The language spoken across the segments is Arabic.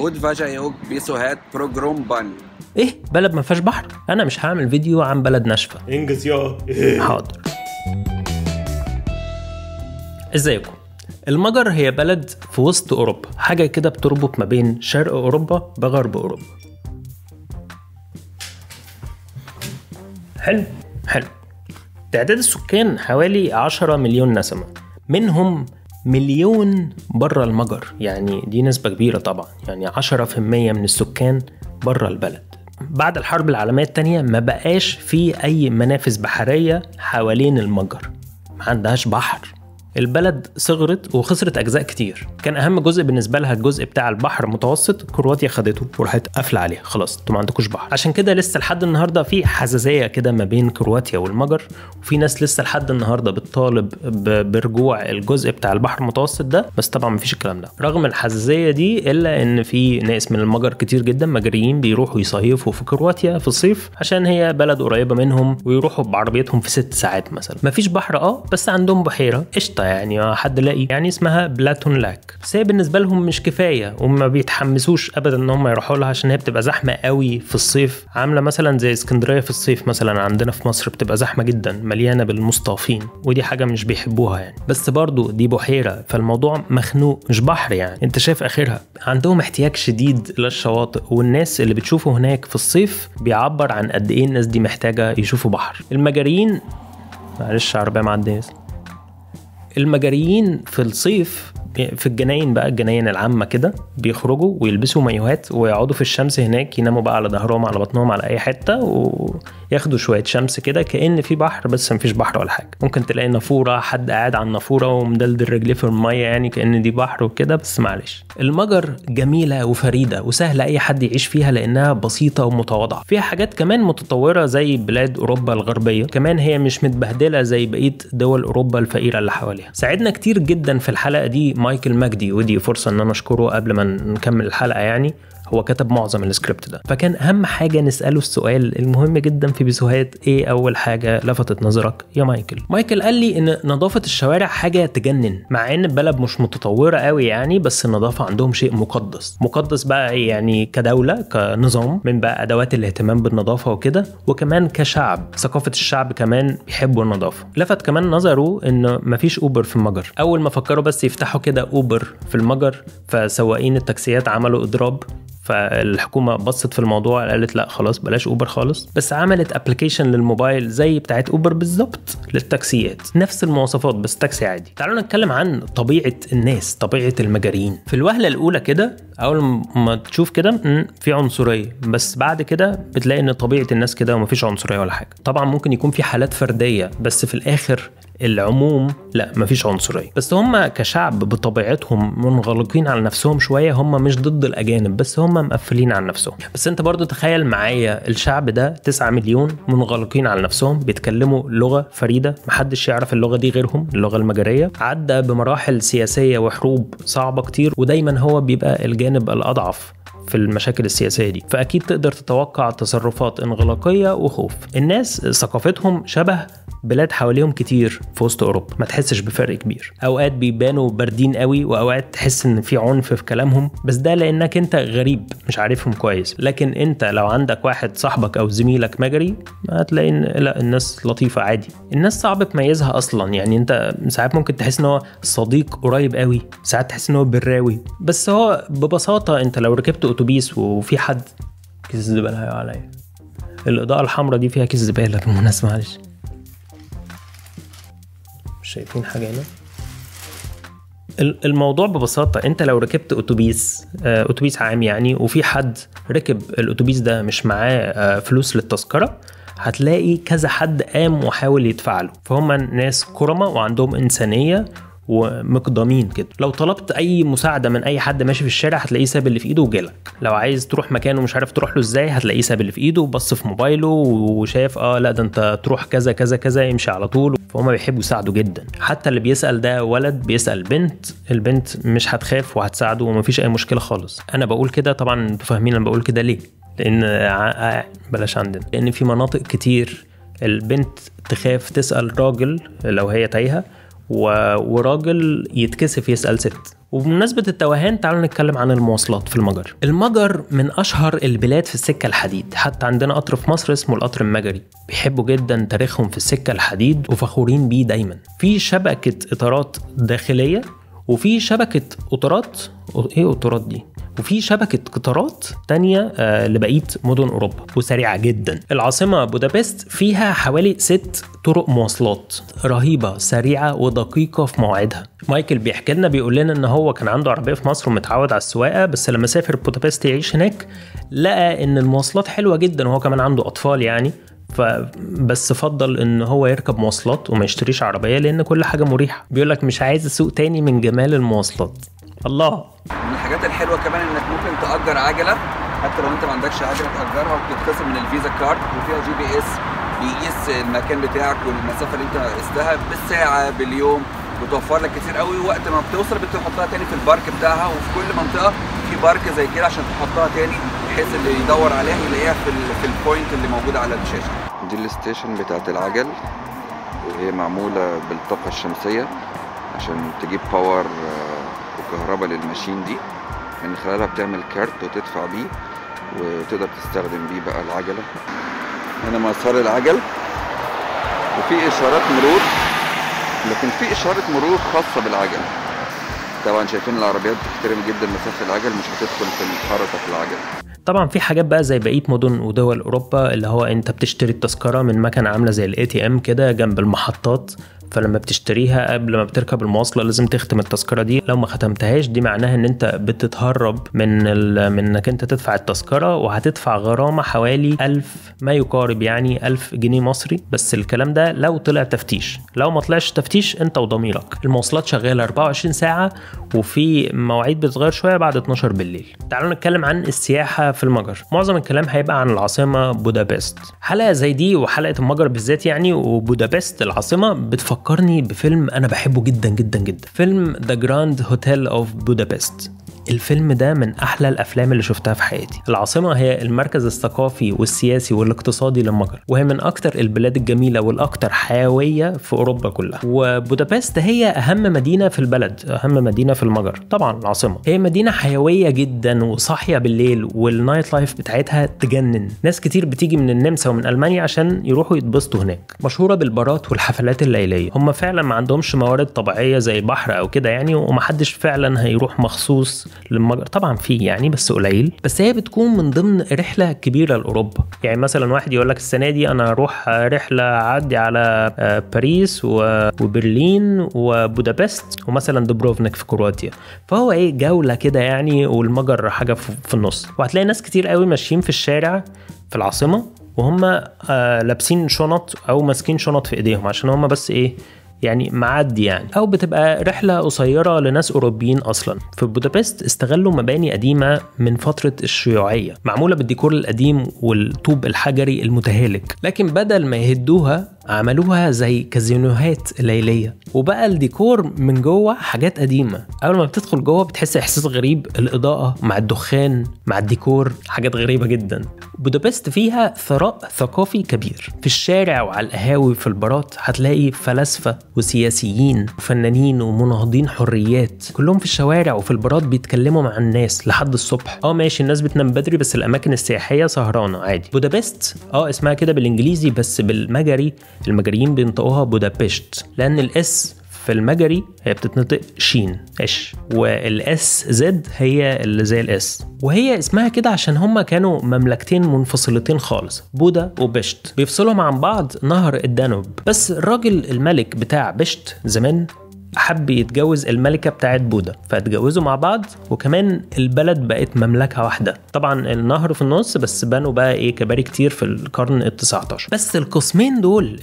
Udvajajuk bisuhet progrumban. إيه بلد ما فيهاش بحر. أنا مش هعمل فيديو عن بلد ناشفة. إنجز يا. حاضر. إزيكم؟ المجر هي بلد في وسط أوروبا. حاجة كده بتربط ما بين شرق أوروبا بغرب أوروبا. حلو حلو. تعداد السكان حوالي 10 مليون نسمة. منهم مليون بره المجر. يعني دي نسبة كبيرة طبعا. يعني 10% من السكان بره البلد. بعد الحرب العالمية التانية ما بقاش في أي منافذ بحرية حوالين المجر. ما عندهاش بحر. البلد صغرت وخسرت أجزاء كتير. كان أهم جزء بالنسبة لها الجزء بتاع البحر المتوسط كرواتيا خدته وراحت قافلة عليه خلاص أنتوا ما عندكوش بحر. عشان كده لسه لحد النهارده في حساسيه كده ما بين كرواتيا والمجر وفي ناس لسه لحد النهارده بتطالب برجوع الجزء بتاع البحر المتوسط ده بس طبعا مفيش الكلام ده. رغم الحساسيه دي إلا إن في ناس من المجر كتير جدا مجريين بيروحوا يصيفوا في كرواتيا في الصيف عشان هي بلد قريبة منهم ويروحوا بعربيتهم في ست ساعات مثلا. مفيش بحر آه بس عندهم بحيرة. قشطة. يعني حد لاقي. يعني اسمها بلاتون لاك بس هي بالنسبة لهم مش كفاية وما بيتحمسوش ابدا إن هم يروحوا لها عشان هي بتبقى زحمة قوي في الصيف. عاملة مثلا زي اسكندرية في الصيف مثلا عندنا في مصر بتبقى زحمة جدا مليانة بالمصطافين ودي حاجة مش بيحبوها يعني. بس برضو دي بحيرة فالموضوع مخنوق مش بحر يعني. أنت شايف آخرها؟ عندهم احتياج شديد للشواطئ والناس اللي بتشوفه هناك في الصيف بيعبر عن قد إيه الناس دي محتاجة يشوفوا بحر. المجاريين معلش عربية معدية. المجاريين في الصيف في الجناين بقى الجناين العامة كده بيخرجوا ويلبسوا مايوهات ويقعدوا في الشمس هناك يناموا بقى على ظهرهم على بطنهم على أي حتة وياخدوا شوية شمس كده كأن في بحر بس مفيش بحر ولا حاجة. ممكن تلاقي نافورة حد قاعد على النافورة ومدلدل رجليه في المية يعني كأن دي بحر وكده بس معلش. المجر جميلة وفريدة وسهلة أي حد يعيش فيها لأنها بسيطة ومتواضعة. فيها حاجات كمان متطورة زي بلاد أوروبا الغربية. كمان هي مش متبهدلة زي بقية دول أوروبا الفقيرة اللي حواليها. ساعدنا كتير جدا في الحلقة دي مايكل مجدي ودي فرصة إن أنا أشكره قبل ما نكمل الحلقة يعني. هو كتب معظم السكريبت ده. فكان أهم حاجة نسأله السؤال المهم جدا في بيسوهات إيه أول حاجة لفتت نظرك؟ يا مايكل. مايكل قال لي إن نظافة الشوارع حاجة تجنن مع إن البلد مش متطورة قوي يعني بس النظافة عندهم شيء مقدس. مقدس بقى يعني كدولة كنظام من بقى أدوات الاهتمام بالنظافة وكده وكمان كشعب. ثقافة الشعب كمان بيحبوا النظافة. لفت كمان نظره إن مفيش أوبر في المجر. أول ما فكروا بس يفتحوا كده أوبر في المجر فسواقين التاكسيات عملوا إضراب فالحكومة بصت في الموضوع قالت لا خلاص بلاش اوبر خالص. بس عملت application للموبايل زي بتاعت اوبر بالظبط للتاكسيات نفس المواصفات بس تاكسي عادي. تعالوا نتكلم عن طبيعة الناس طبيعة المجريين في الوهلة الأولى كده أول ما تشوف كده في عنصرية. بس بعد كده بتلاقي إن طبيعة الناس كده ومفيش عنصرية ولا حاجة. طبعا ممكن يكون في حالات فردية بس في الآخر العموم لا مفيش عنصرية. بس هم كشعب بطبيعتهم منغلقين على نفسهم شوية هم مش ضد الأجانب بس هم مقفلين على نفسهم. بس انت برضو تخيل معايا الشعب ده 9 مليون منغلقين على نفسهم بيتكلموا لغة فريدة محدش يعرف اللغة دي غيرهم اللغة المجرية. عدى بمراحل سياسية وحروب صعبة كتير ودايما هو بيبقى الجانب الأضعف. في المشاكل السياسية دي. فأكيد تقدر تتوقع تصرفات انغلاقية وخوف. الناس ثقافتهم شبه بلاد حواليهم كتير في وسط أوروبا. ما تحسش بفرق كبير. أوقات بيبانوا باردين قوي وأوقات تحس إن في عنف في كلامهم. بس ده لأنك أنت غريب مش عارفهم كويس. لكن أنت لو عندك واحد صاحبك أو زميلك مجري هتلاقي إن لا الناس لطيفة عادي. الناس صعب تميزها أصلا. يعني أنت ساعات ممكن تحس إن هو صديق قريب قوي. ساعات تحس إن هو براوي. بس هو ببساطة أنت لو ركبت اتوبيس وفي حد كيس زباله هيقع عليا. الإضاءة الحمراء دي فيها كيس زباله بالمناسبه معلش. مش شايفين حاجة هنا؟ ال- الموضوع ببساطة أنت لو ركبت أتوبيس آه، أتوبيس عام يعني وفي حد ركب الأتوبيس ده مش معاه آه، فلوس للتذكرة هتلاقي كذا حد قام وحاول يدفع له. فهم ناس كرمة وعندهم إنسانية ومقدمين كده. لو طلبت أي مساعدة من أي حد ماشي في الشارع هتلاقيه ساب اللي في إيده وجالك. لو عايز تروح مكان ومش عارف تروح له إزاي هتلاقيه ساب اللي في إيده وبص في موبايله وشاف آه لأ ده أنت تروح كذا كذا كذا يمشي على طول. فهم بيحبوا يساعدوا جدا. حتى اللي بيسأل ده ولد بيسأل بنت البنت مش هتخاف وهتساعده ومفيش أي مشكلة خالص. أنا بقول كده طبعا أنتوا فاهمين أنا بقول كده ليه. لأن ع- بلاش عندنا. لأن في مناطق كتير البنت تخاف تسأل راجل لو هي تايهة و... وراجل يتكسف يسأل ست. وبمناسبة التوهان تعالوا نتكلم عن المواصلات في المجر. المجر من أشهر البلاد في السكة الحديد. حتى عندنا قطر في مصر اسمه القطر المجري. بيحبوا جدا تاريخهم في السكة الحديد وفخورين بيه دايما. في شبكة إطارات داخلية وفي شبكة قطارات إيه قطارات دي؟ وفي شبكة قطارات تانية آه لبقية مدن أوروبا وسريعة جدا. العاصمة بودابست فيها حوالي ست طرق مواصلات رهيبة سريعة ودقيقة في مواعيدها. مايكل بيحكي لنا بيقول لنا إن هو كان عنده عربية في مصر ومتعود على السواقة بس لما سافر بودابست يعيش هناك لقى إن المواصلات حلوة جدا. وهو كمان عنده أطفال يعني فبس فضل إن هو يركب مواصلات وما يشتريش عربية لأن كل حاجة مريحة. بيقول لك مش عايز اسوق تاني من جمال المواصلات. الله! الحاجات الحلوة كمان إنك ممكن تأجر عجلة حتى لو أنت ما عندكش عجلة تأجرها وبتتخصم من ال Visa card وفيها GPS بيقيس المكان بتاعك والمسافة اللي أنت قستها بالساعة باليوم بتوفر لك كتير قوي. وقت ما بتوصل بتحطها تاني في ال park بتاعها وفي كل منطقة في park زي كده عشان تحطها تاني بحيث اللي يدور عليها يلاقيها في في ال point اللي موجودة على الشاشة. دي ال station بتاعت العجل وهي معمولة بالطاقة الشمسية عشان تجيب power وكهرباء لل machine دي. من خلالها بتعمل كارت وتدفع بيه وتقدر تستخدم بيه بقى العجلة. هنا مسار العجل. وفي إشارات مرور لكن في اشاره مرور خاصة بالعجل. طبعا شايفين العربيات بتحترم جدا مسافه العجل مش هتدخل في الحركه في العجل. طبعا في حاجات بقى زي بقية مدن ودول أوروبا اللي هو أنت بتشتري التذكرة من مكنه عاملة زي ال ATM كده جنب المحطات. فلما بتشتريها قبل ما بتركب المواصلة لازم تختم التذكرة دي. لو ما ختمتهاش دي معناها إن أنت بتتهرب من ال... من إنك أنت تدفع التذكرة وهتدفع غرامة حوالي 1000 ما يقارب يعني 1000 جنيه مصري. بس الكلام ده لو طلع تفتيش. لو ما طلعش تفتيش أنت وضميرك. المواصلات شغالة 24 ساعة وفي مواعيد بتتغير شوية بعد 12 بالليل. تعالوا نتكلم عن السياحة في المجر. معظم الكلام هيبقى عن العاصمة بودابست. حلقة زي دي وحلقة المجر بالذات يعني وبودابست العاصمة بتفكر فكرني بفيلم أنا بحبه جدا جدا جدا. فيلم The Grand Hotel of Budapest الفيلم ده من أحلى الأفلام اللي شفتها في حياتي. العاصمة هي المركز الثقافي والسياسي والاقتصادي للمجر وهي من أكتر البلاد الجميلة والاكثر حيوية في أوروبا كلها. وبودابست هي أهم مدينة في البلد أهم مدينة في المجر. طبعا العاصمة. هي مدينة حيوية جدا وصاحية بالليل وال nightlife بتاعتها تجنن. ناس كتير بتيجي من النمسا ومن ألمانيا عشان يروحوا يتبسطوا هناك. مشهورة بالبارات والحفلات الليلية. هم فعلا ما عندهمش موارد طبيعية زي بحر أو كده يعني ومحدش فعلا هيروح مخصوص للمجر طبعا في يعني بس قليل. بس هي بتكون من ضمن رحلة كبيرة لأوروبا. يعني مثلا واحد يقول لك السنة دي أنا هروح رحلة أعدي على باريس وبرلين وبودابست ومثلا دوبروفنيك في كرواتيا. فهو إيه جولة كده يعني والمجر حاجة في النص. وهتلاقي ناس كتير قوي ماشيين في الشارع في العاصمة وهم آه لابسين شنط أو ماسكين شنط في إيديهم عشان هم بس إيه يعني معدي يعني أو بتبقى رحلة قصيرة لناس أوروبيين أصلا. في بودابست استغلوا مباني قديمة من فترة الشيوعية معمولة بالديكور القديم والطوب الحجري المتهالك. لكن بدل ما يهدوها عملوها زي كازينوهات ليلية. وبقى الديكور من جوه حاجات قديمة. أول ما بتدخل جوه بتحس إحساس غريب. الإضاءة مع الدخان مع الديكور حاجات غريبة جدا. بودابست فيها ثراء ثقافي كبير. في الشارع وعلى القهاوي في البارات هتلاقي فلاسفة وسياسيين وفنانين ومناهضين حريات. كلهم في الشوارع وفي البارات بيتكلموا مع الناس لحد الصبح. آه ماشي الناس بتنام بدري بس الأماكن السياحية سهرانة عادي. بودابست آه اسمها كده بالإنجليزي بس بالمجري المجريين بينطقوها بودابشت لأن ال S في المجري هي بتتنطق شين sh وال SZ هي اللي زي ال S وهي اسمها كده عشان هما كانوا مملكتين منفصلتين خالص بودا وبشت. بيفصلهم عن بعض نهر الدانوب. بس الراجل الملك بتاع بشت زمان حب يتجوز الملكة بتاعت بودا فاتجوزوا مع بعض وكمان البلد بقت مملكة واحدة. طبعا النهر في النص بس بنوا بقى إيه كباري كتير في القرن ال 19 بس القسمين دول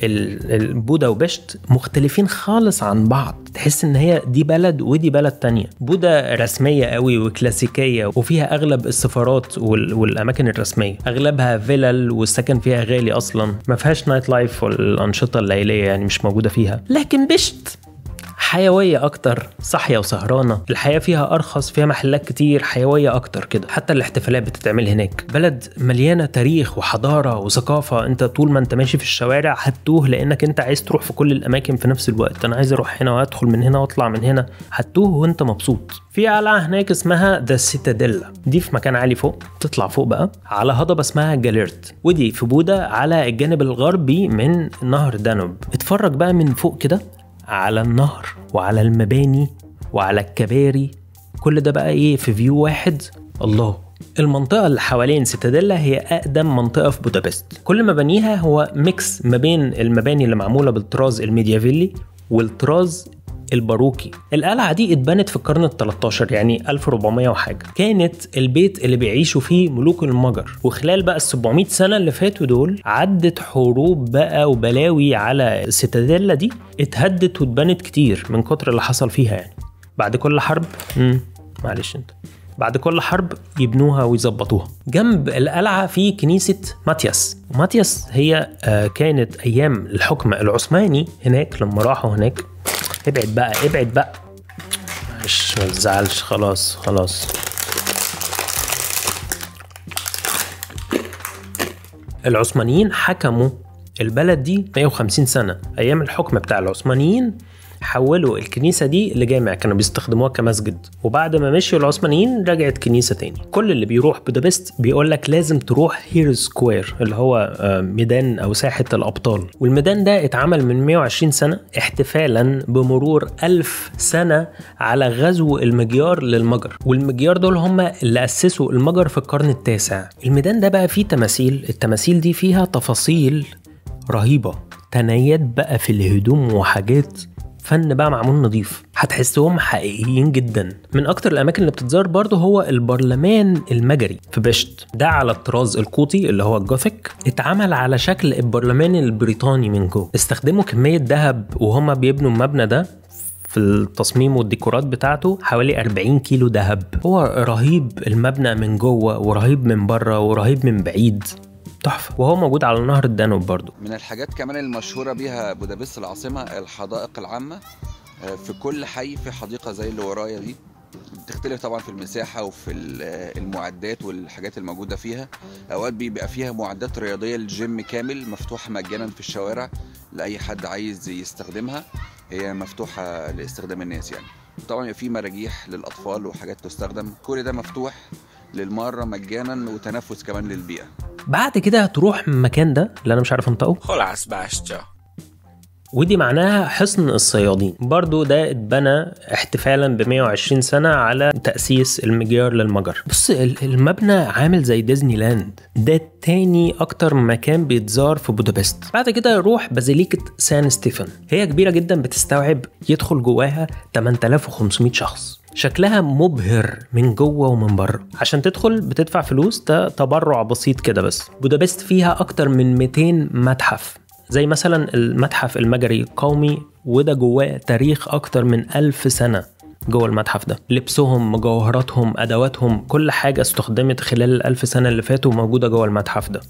بودا وبشت مختلفين خالص عن بعض. تحس إن هي دي بلد ودي بلد تانية. بودا رسمية قوي وكلاسيكية وفيها أغلب السفارات والأماكن الرسمية. أغلبها فيلل والسكن فيها غالي أصلا. ما فيهاش nightlife والأنشطة الليلية يعني مش موجودة فيها. لكن بشت حيوية أكتر صاحيه وسهرانة. الحياة فيها أرخص فيها محلات كتير حيوية أكتر كده. حتى الاحتفالات بتتعمل هناك. بلد مليانة تاريخ وحضارة وثقافة. أنت طول ما أنت ماشي في الشوارع هتوه لأنك أنت عايز تروح في كل الأماكن في نفس الوقت. أنا عايز أروح هنا وأدخل من هنا وأطلع من هنا. هتوه وأنت مبسوط. في قلعة هناك اسمها ذا سيتاديلا دي في مكان عالي فوق. تطلع فوق بقى. على هضبة اسمها جاليرت ودي في بودا على الجانب الغربي من نهر دانوب. اتفرج بقى من فوق كده. على النهر وعلى المباني وعلى الكباري. كل ده بقى إيه؟ في view واحد. الله. المنطقة اللي حوالين سيتاديلا هي أقدم منطقة في بودابست. كل مبانيها هو mix ما بين المباني اللي معمولة بالطراز ال medieval ي والطراز الباروكي. القلعة دي اتبنت في القرن ال 13 يعني 1400 وحاجة. كانت البيت اللي بيعيشوا فيه ملوك المجر. وخلال بقى ال 700 سنة اللي فاتوا دول عدت حروب بقى وبلاوي على السيتاديلا دي اتهدت واتبنت كتير من كتر اللي حصل فيها يعني. بعد كل حرب مم. معلش انت. بعد كل حرب يبنوها ويظبطوها. جنب القلعة في كنيسة ماتياس. ماتياس هي آه، كانت أيام الحكم العثماني هناك لما راحوا هناك. ابعد بقى ابعد بقى. معلش ما تزعلش خلاص خلاص. العثمانيين حكموا البلد دي 150 سنة أيام الحكم بتاع العثمانيين. حولوا الكنيسة دي لجامع كانوا بيستخدموها كمسجد. وبعد ما مشيوا العثمانيين رجعت كنيسة تاني. كل اللي بيروح بودابست بيقول لك لازم تروح Hero Square اللي هو آه، ميدان أو ساحة الأبطال. والميدان ده اتعمل من 120 سنة احتفالا بمرور ألف سنة على غزو المجيار للمجر. والمجيار دول هم اللي أسسوا المجر في القرن التاسع. الميدان ده بقى فيه تماثيل. التماثيل دي فيها تفاصيل رهيبة. تنايات بقى في الهدوم وحاجات فن بقى معمول نظيف. هتحسهم حقيقيين جدا. من أكتر الأماكن اللي بتتزار برضه هو البرلمان المجري في بشت ده على الطراز القوطي اللي هو الجوثيك. اتعمل على شكل البرلمان البريطاني من جوه استخدموا كمية ذهب وهما بيبنوا المبنى ده في التصميم والديكورات بتاعته حوالي 40 كيلو ذهب. هو رهيب المبنى من جوه ورهيب من بره ورهيب من بعيد. تحفة. وهو موجود على نهر الدانوب برضه من الحاجات كمان المشهورة بيها بودابست العاصمة الحدائق العامة آه، في كل حي في حديقة زي اللي ورايا دي. بتختلف طبعا في المساحة وفي آه، المعدات والحاجات الموجودة فيها. أوقات بيبقى فيها معدات رياضية للجيم كامل مفتوحة مجانا في الشوارع لأي حد عايز يستخدمها. هي مفتوحة لاستخدام الناس يعني. طبعا في مراجيح للأطفال وحاجات تستخدم. كل ده مفتوح للمرة مجانا وتنفس كمان للبيئة. بعد كده هتروح المكان ده اللي أنا مش عارف أنطقه. خلاص باشا ودي معناها حصن الصيادين. برضو ده اتبنى احتفالا ب 120 سنة على تأسيس المجيار للمجر. بص ال- المبنى عامل زي ديزني لاند ده تاني أكتر مكان بيتزار في بودابست. بعد كده روح بازيليكة سان ستيفن. هي كبيرة جدا بتستوعب يدخل جواها 8500 شخص. شكلها مبهر من جوه ومن بره. عشان تدخل بتدفع فلوس ده تبرع بسيط كده بس. بودابست فيها أكتر من 200 متحف. زي مثلا المتحف المجري القومي وده جواه تاريخ أكتر من ألف سنة جوه المتحف ده. لبسهم مجوهراتهم أدواتهم كل حاجة استخدمت خلال الألف سنة اللي فاتوا موجودة جوه المتحف ده.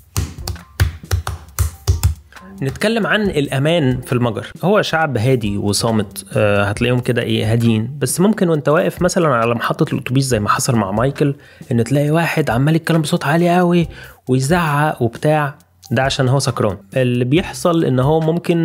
نتكلم عن الأمان في المجر. هو شعب هادي وصامت. آه هتلاقيهم كده إيه هاديين. بس ممكن وأنت واقف مثلا على محطة الأتوبيس زي ما حصل مع مايكل إن تلاقي واحد عمال يتكلم بصوت عالي قوي ويزعق وبتاع. ده عشان هو سكران. اللي بيحصل إن هو ممكن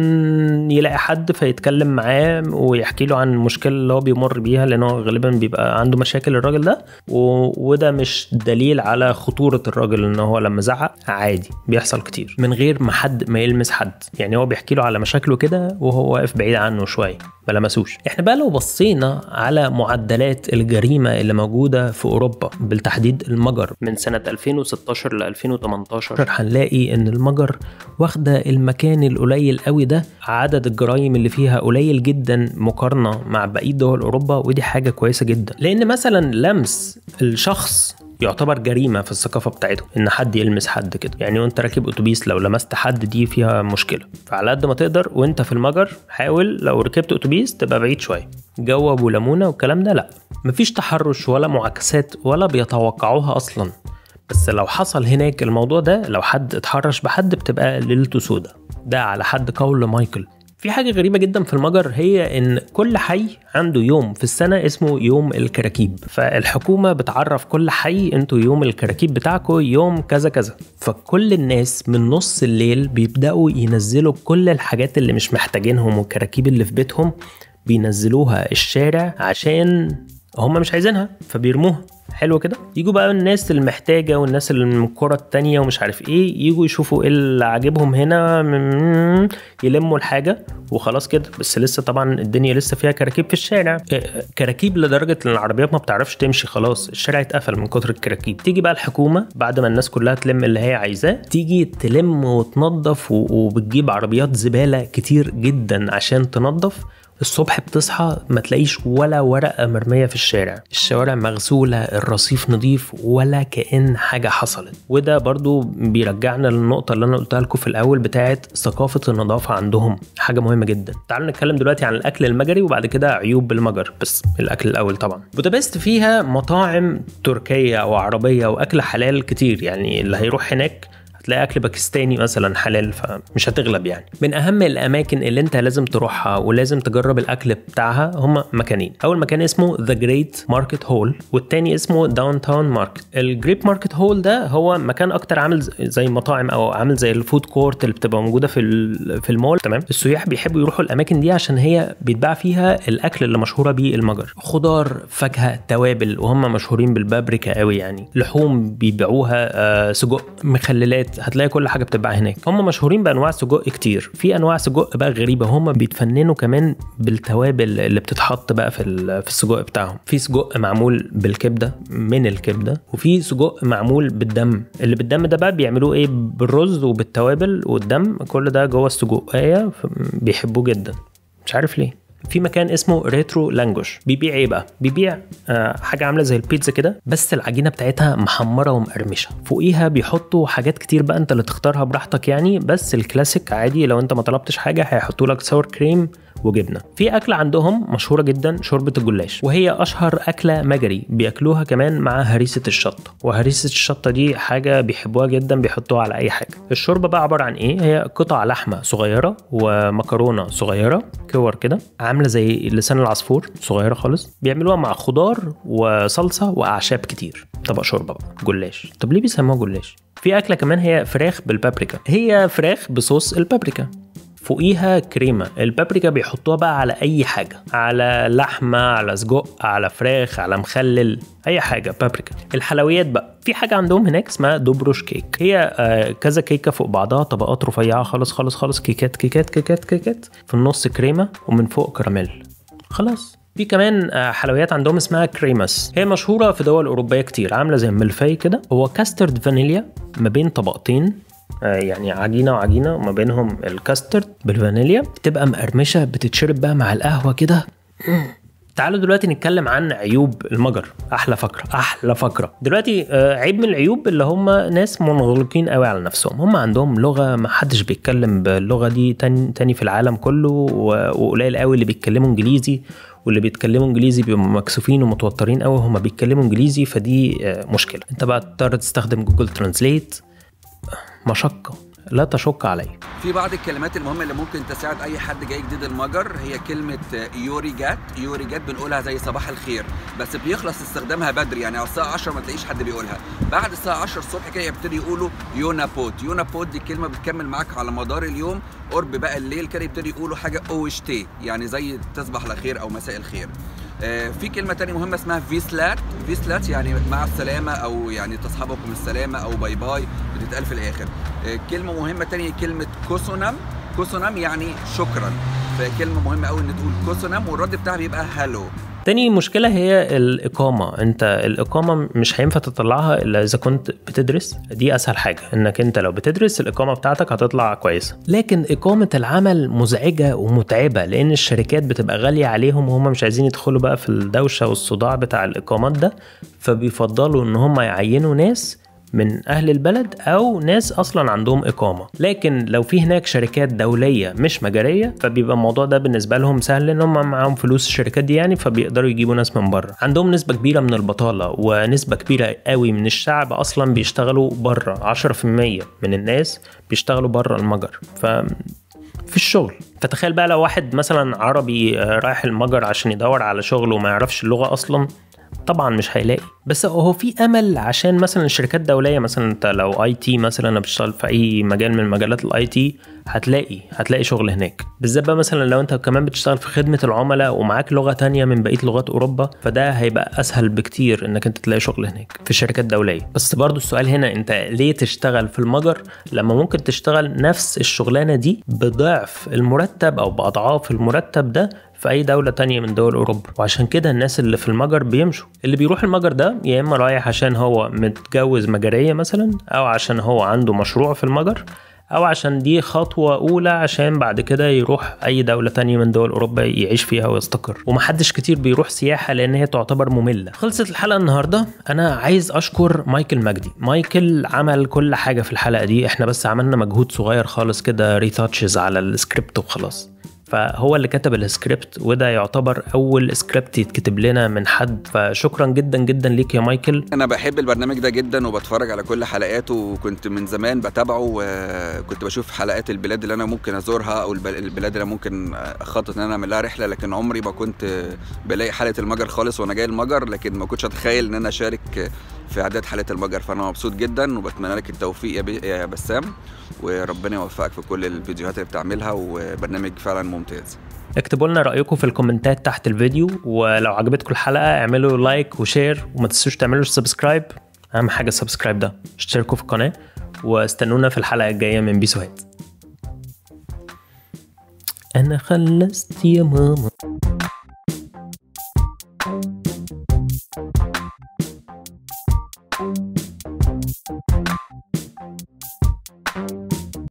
يلاقي حد فيتكلم معاه ويحكي له عن المشكلة اللي هو بيمر بيها لأن هو غالبا بيبقى عنده مشاكل الراجل ده. و... وده مش دليل على خطورة الراجل إن هو لما زعق عادي بيحصل كتير. من غير ما حد ما يلمس حد. يعني هو بيحكي له على مشاكله كده وهو واقف بعيد عنه شوية ما لمسوش. إحنا بقى لو بصينا على معدلات الجريمة اللي موجودة في أوروبا بالتحديد المجر من سنة 2016 ل 2018 هنلاقي إن المجر واخدة المكان القليل قوي ده عدد الجرائم اللي فيها قليل جدا مقارنة مع بقية دول أوروبا ودي حاجة كويسة جدا. لأن مثلا لمس الشخص يعتبر جريمة في الثقافة بتاعتهم إن حد يلمس حد كده. يعني وأنت راكب أتوبيس لو لمست حد دي فيها مشكلة. فعلى قد ما تقدر وأنت في المجر حاول لو ركبت أتوبيس تبقى بعيد شوية. جو أبو ليمونة والكلام ده لأ. مفيش تحرش ولا معاكسات ولا بيتوقعوها أصلا. بس لو حصل هناك الموضوع ده لو حد اتحرش بحد بتبقى ليلته سودا ده على حد قول مايكل في حاجة غريبة جدا في المجر هي إن كل حي عنده يوم في السنة اسمه يوم الكراكيب. فالحكومة بتعرف كل حي أنتوا يوم الكراكيب بتاعكم يوم كذا كذا. فكل الناس من نص الليل بيبدأوا ينزلوا كل الحاجات اللي مش محتاجينهم والكراكيب اللي في بيتهم بينزلوها الشارع عشان هم مش عايزينها فبيرموها. حلو كده. يجوا بقى الناس المحتاجة والناس اللي من الكرة التانية ومش عارف إيه يجوا يشوفوا إيه اللي عاجبهم هنا. يلموا الحاجة وخلاص كده. بس لسه طبعا الدنيا لسه فيها كراكيب في الشارع. إيه، كراكيب لدرجة إن العربيات ما بتعرفش تمشي خلاص. الشارع اتقفل من كتر الكراكيب. تيجي بقى الحكومة بعد ما الناس كلها تلم اللي هي عايزاه تيجي تلم وتنظف وبتجيب عربيات زبالة كتير جدا عشان تنظف. الصبح بتصحى ما تلاقيش ولا ورقة مرمية في الشارع. الشوارع مغسولة الرصيف نظيف ولا كأن حاجة حصلت. وده برضو بيرجعنا للنقطة اللي أنا قلتها لكم في الأول بتاعت ثقافة النظافة عندهم. حاجة مهمة جدا. تعالوا نتكلم دلوقتي عن الأكل المجري وبعد كده عيوب المجر. بس الأكل الأول طبعا. بودابست فيها مطاعم تركية وعربية وأكل حلال كتير. يعني اللي هيروح هناك هتلاقي أكل باكستاني مثلا حلال فمش هتغلب يعني. من أهم الأماكن اللي أنت لازم تروحها ولازم تجرب الأكل بتاعها هم مكانين. أول مكان اسمه The Great Market Hall والتاني اسمه Downtown Market ال Great Market Hall ده هو مكان أكتر عامل زي مطاعم أو عامل زي ال food كورت اللي بتبقى موجودة في في المول تمام؟ السياح بيحبوا يروحوا الأماكن دي عشان هي بيتباع فيها الأكل اللي مشهورة بيه المجر. خضار فاكهة توابل وهم مشهورين بالبابريكا قوي يعني. لحوم بيبيعوها آه، سجق مخللات هتلاقي كل حاجة بتتباع هناك. هم مشهورين بأنواع سجق كتير. في أنواع سجق بقى غريبة. هم بيتفننوا كمان بالتوابل اللي بتتحط بقى في في السجق بتاعهم. في سجق معمول بالكبدة من الكبدة. وفي سجق معمول بالدم. اللي بالدم ده بقى بيعملوه إيه؟ بالرز وبالتوابل والدم. كل ده جوه السجقايه بيحبوه جدا. مش عارف ليه. في مكان اسمه Retro Lángos بيبيع إيه بقى؟ بيبيع آه حاجة عاملة زي البيتزا كده بس العجينة بتاعتها محمرة ومقرمشة. فوقيها بيحطوا حاجات كتير بقى انت اللي تختارها براحتك يعني بس الكلاسيك عادي لو انت ما طلبتش حاجة هيحطوا لك sour cream وجبنة. في أكلة عندهم مشهورة جدا شوربة الجلاش وهي أشهر أكلة مجري بياكلوها كمان مع هريسة الشطة. وهريسة الشطة دي حاجة بيحبوها جدا بيحطوها على أي حاجة. الشوربة بقى عبارة عن إيه؟ هي قطع لحمة صغيرة ومكرونة صغيرة كور كده عاملة زي لسان العصفور صغيرة خالص. بيعملوها مع خضار وصلصة وأعشاب كتير. طبق شوربة بقى جلاش. طب ليه بيسموها جلاش؟ في أكلة كمان هي فراخ بالبابريكا. هي فراخ بصوص البابريكا. فوقيها كريمة. البابريكا بيحطوها بقى على أي حاجة. على لحمة على سجق على فراخ على مخلل أي حاجة. بابريكا. الحلويات بقى. في حاجة عندهم هناك اسمها Dobos cake. هي آه، كذا كيكة فوق بعضها طبقات رفيعة. خالص خالص خالص كيكات كيكات كيكات كيكات. في النص كريمة ومن فوق كراميل. خلاص. في كمان آه، حلويات عندهم اسمها كريماس هي مشهورة في دول أوروبية كتير. عاملة زي الملفي كده. هو كاسترد فانيليا ما بين طبقتين. يعني عجينة وعجينة وما بينهم الكاسترد بالفانيليا. بتبقى مقرمشة بتتشرب بقى مع القهوة كده. تعالوا دلوقتي نتكلم عن عيوب المجر. أحلى فقرة. أحلى فقرة. دلوقتي آه، عيب من العيوب اللي هم ناس منغلقين قوي على نفسهم. هم عندهم لغة ما حدش بيتكلم باللغة دي تاني, في العالم كله وقليل قوي اللي بيتكلموا انجليزي واللي بيتكلموا انجليزي بيبقوا مكسوفين ومتوترين قوي هم بيتكلموا انجليزي فدي آه، مشكلة. انت بقى تضطر تستخدم Google Translate مشقة لا تشق علي في بعض الكلمات المهمة اللي ممكن تساعد أي حد جاي جديد المجر هي كلمة jó reggelt. jó reggelt بنقولها زي صباح الخير بس بيخلص استخدامها بدري يعني على الساعة 10 ما تلاقيش حد بيقولها. بعد الساعة 10 الصبح كده يبتدي يقولوا jó napot. jó napot دي كلمة بتكمل معاك على مدار اليوم قرب بقى الليل كده يبتدي يقولوا حاجة estét يعني زي تصبح على خير أو مساء الخير. في كلمة تانية مهمة اسمها viszlát viszlát يعني مع السلامة أو يعني تصحبكم السلامة أو bye bye بتتقال في الآخر. آه، كلمة مهمة تانية كلمة köszönöm köszönöm يعني شكرا. فكلمة مهمة قوي إن تقول köszönöm والرد بتاعها بيبقى hello تاني مشكلة هي الإقامة. أنت الإقامة مش هينفع تطلعها إلا إذا كنت بتدرس. دي أسهل حاجة إنك أنت لو بتدرس الإقامة بتاعتك هتطلع كويسة لكن إقامة العمل مزعجة ومتعبة لأن الشركات بتبقى غالية عليهم وهم مش عايزين يدخلوا بقى في الدوشة والصداع بتاع الإقامات ده فبيفضلوا إن هم يعينوا ناس من أهل البلد أو ناس أصلا عندهم إقامة. لكن لو في هناك شركات دولية مش مجريه فبيبقى الموضوع ده بالنسبة لهم سهل لأن هم معاهم فلوس الشركات دي يعني فبيقدروا يجيبوا ناس من بره. عندهم نسبة كبيرة من البطالة ونسبة كبيرة قوي من الشعب أصلا بيشتغلوا بره. 10% من الناس بيشتغلوا بره المجر. ف في الشغل. فتخيل بقى لو واحد مثلا عربي آه، رايح المجر عشان يدور على شغل وما يعرفش اللغة أصلا. طبعا مش هيلاقي. بس هو في أمل عشان مثلا الشركات الدولية مثلا أنت لو IT مثلا بتشتغل في أي مجال من مجالات ال IT هتلاقي هتلاقي شغل هناك. بالذات بقى مثلا لو أنت كمان بتشتغل في خدمة العملاء ومعاك لغة تانية من بقية لغات أوروبا فده هيبقى أسهل بكتير إنك أنت تلاقي شغل هناك في شركات دولية. بس برضو السؤال هنا أنت ليه تشتغل في المجر؟ لما ممكن تشتغل نفس الشغلانة دي بضعف المرتب أو بأضعاف المرتب ده في أي دولة تانية من دول أوروبا. وعشان كده الناس اللي في المجر بيمشوا. اللي بيروح المجر ده يا إما رايح عشان هو متجوز مجرية مثلا أو عشان هو عنده مشروع في المجر أو عشان دي خطوة أولى عشان بعد كده يروح أي دولة تانية من دول أوروبا يعيش فيها ويستقر. ومحدش كتير بيروح سياحة لأن هي تعتبر مملة. خلصت الحلقة النهاردة. أنا عايز أشكر مايكل مجدي. مايكل عمل كل حاجة في الحلقة دي. إحنا بس عملنا مجهود صغير خالص كده retouches على السكريبت وخلاص. فهو اللي كتب السكريبت وده يعتبر أول سكريبت يتكتب لنا من حد. فشكرا جدا جدا ليك يا مايكل. أنا بحب البرنامج ده جدا وبتفرج على كل حلقاته وكنت من زمان بتابعه وكنت بشوف حلقات البلاد اللي أنا ممكن أزورها أو الب- البلاد اللي أنا ممكن أخطط إن أنا اعمل لها رحلة. لكن عمري ما كنت بلاقي حلقه المجر خالص وأنا جاي المجر لكن ما كنتش أتخيل إن أنا أشارك في إعداد حلقه المجر فأنا مبسوط جدا وبتمنى لك التوفيق يا. يا بسام وربنا يوفقك في كل الفيديوهات اللي بتعملها وبرنامج فعلا ممتاز. اكتبوا لنا رأيكم في الكومنتات تحت الفيديو ولو عجبتكم الحلقة اعملوا like و share وما تنسوش تعملوا subscribe. أهم حاجة ال subscribe ده. اشتركوا في القناة واستنونا في الحلقة الجاية من بيسوهات أنا خلصت يا ماما.